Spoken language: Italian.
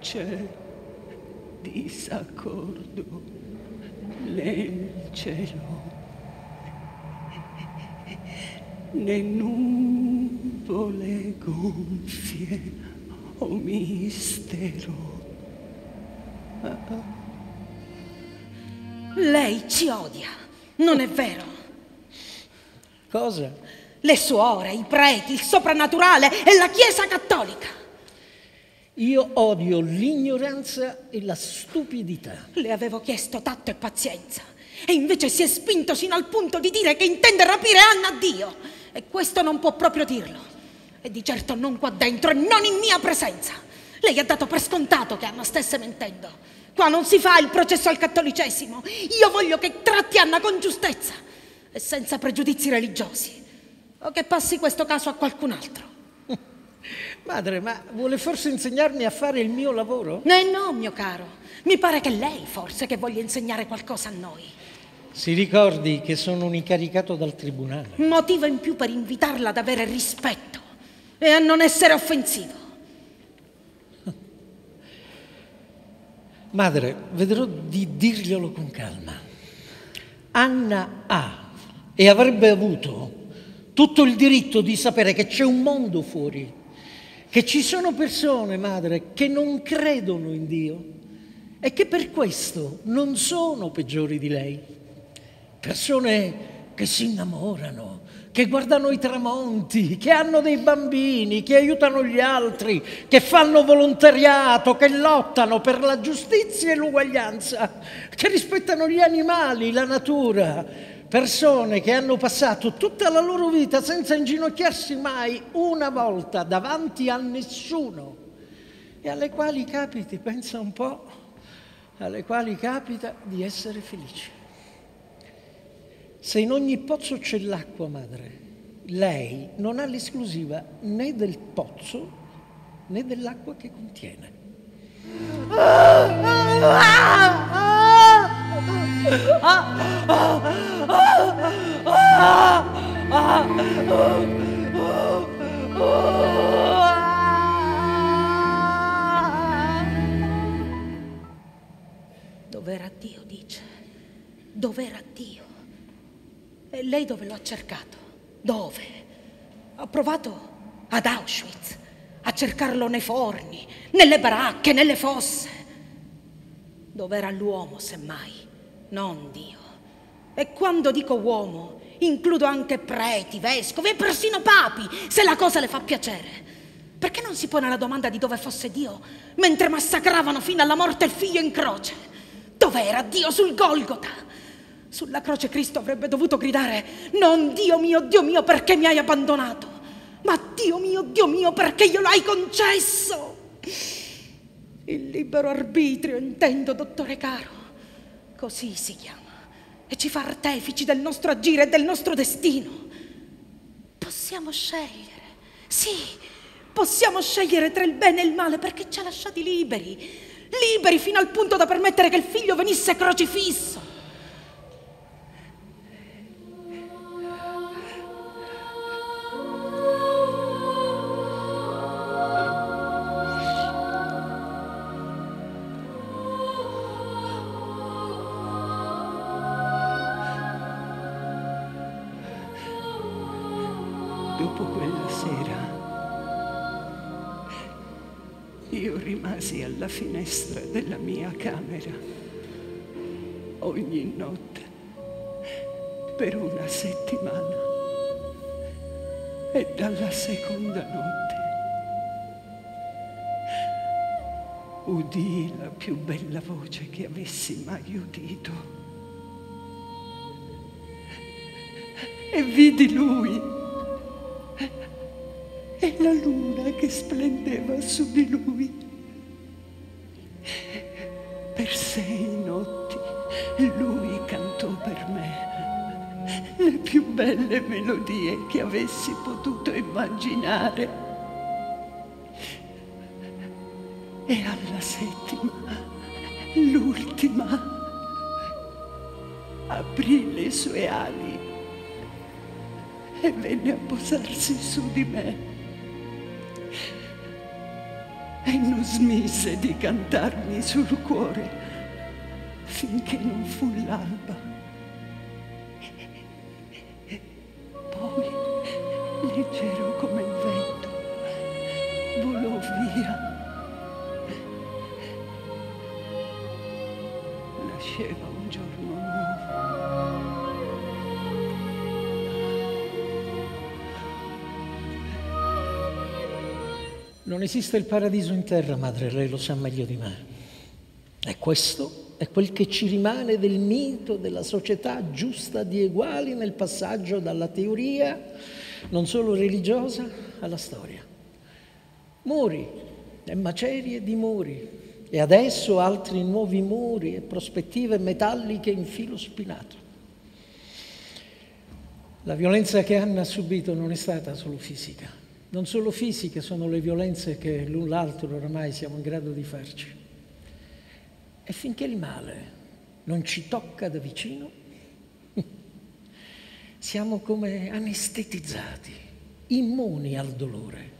c'è disaccordo nel cielo né nuvole gonfie o mistero. Lei ci odia, non è vero? Cosa? Le suore, i preti, il soprannaturale e la Chiesa cattolica. Io odio l'ignoranza e la stupidità. Le avevo chiesto tatto e pazienza e invece si è spinto sino al punto di dire che intende rapire Anna a Dio. E questo non può proprio dirlo. E di certo non qua dentro e non in mia presenza. Lei ha dato per scontato che Anna stesse mentendo. Qua non si fa il processo al cattolicesimo. Io voglio che tratti Anna con giustezza e senza pregiudizi religiosi. O che passi questo caso a qualcun altro. Madre, ma vuole forse insegnarmi a fare il mio lavoro? Eh no, mio caro. Mi pare che lei forse che voglia insegnare qualcosa a noi. Si ricordi che sono un incaricato dal tribunale. Motivo in più per invitarla ad avere rispetto e a non essere offensivo. Madre, vedrò di dirglielo con calma. Anna ha e avrebbe avuto tutto il diritto di sapere che c'è un mondo fuori, che ci sono persone, madre, che non credono in Dio e che per questo non sono peggiori di lei. Persone che si innamorano, che guardano i tramonti, che hanno dei bambini, che aiutano gli altri, che fanno volontariato, che lottano per la giustizia e l'uguaglianza, che rispettano gli animali, la natura. Persone che hanno passato tutta la loro vita senza inginocchiarsi mai una volta davanti a nessuno e alle quali capiti, pensa un po', alle quali capita di essere felici. Se in ogni pozzo c'è l'acqua, madre, lei non ha l'esclusiva né del pozzo né dell'acqua che contiene. Dov'era Dio, dice? Dov'era Dio? E lei dove lo ha cercato? Dove? Ha provato ad Auschwitz a cercarlo nei forni, nelle baracche, nelle fosse. Dov'era l'uomo, semmai, non Dio. E quando dico uomo, includo anche preti, vescovi e persino papi, se la cosa le fa piacere. Perché non si pone la domanda di dove fosse Dio mentre massacravano fino alla morte il figlio in croce? Dov'era Dio sul Golgota? Sulla croce Cristo avrebbe dovuto gridare, non Dio mio, Dio mio, perché mi hai abbandonato, ma Dio mio, Dio mio, perché glielo hai concesso. Il libero arbitrio, intendo, dottore caro, così si chiama, e ci fa artefici del nostro agire e del nostro destino. Possiamo scegliere, sì, possiamo scegliere tra il bene e il male perché ci ha lasciati liberi, liberi fino al punto da permettere che il figlio venisse crocifisso. Io rimasi alla finestra della mia camera. Ogni notte per una settimana. E dalla seconda notte udii la più bella voce che avessi mai udito. E vidi lui e la luna che splendeva su di lui. Per sei notti lui cantò per me le più belle melodie che avessi potuto immaginare. E alla settima, l'ultima, aprì le sue ali e venne a posarsi su di me. E non smise di cantarmi sul cuore finché non fu l'alba. Poi, leggero come il vento, volò via. Nasceva un giorno nuovo. Non esiste il paradiso in terra, madre, lei lo sa meglio di me. E questo è quel che ci rimane del mito della società giusta di eguali nel passaggio dalla teoria, non solo religiosa, alla storia. Muri e macerie di muri, e adesso altri nuovi muri e prospettive metalliche in filo spinato. La violenza che Anna ha subito non è stata solo fisica, non solo fisiche sono le violenze che l'un l'altro oramai siamo in grado di farci. E finché il male non ci tocca da vicino, siamo come anestetizzati, immuni al dolore.